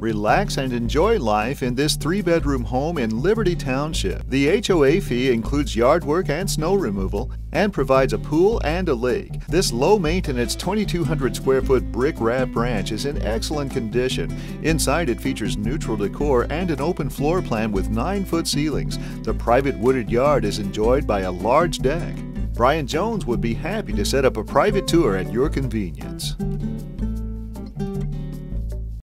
Relax and enjoy life in this three bedroom home in Liberty Township. The HOA fee includes yard work and snow removal and provides a pool and a lake. This low maintenance 2,200 square foot brick wrap ranch is in excellent condition. Inside it features neutral decor and an open floor plan with 9 foot ceilings. The private wooded yard is enjoyed by a large deck. Brian Jones would be happy to set up a private tour at your convenience.